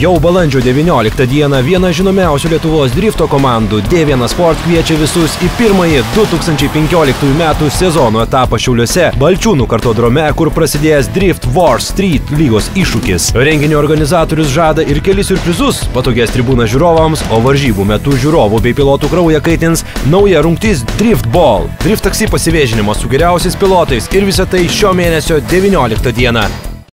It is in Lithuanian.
Jau balandžio 19 dieną viena žinomiausių Lietuvos drifto komandų D1 Sport kviečia visus į pirmąjį 2015 m. sezono etapą Šiauliuose Balčiūnų kartodrome, kur prasidėjęs Drift War Street lygos iššūkis. Renginio organizatorius žada ir kelis surprizus, patogias tribūnas žiūrovams, o varžybų metu žiūrovų bei pilotų kraują kaitins nauja rungtis Drift Ball. Drift taksi pasivėžinimas su geriausiais pilotais ir visą tai šio mėnesio 19 dieną.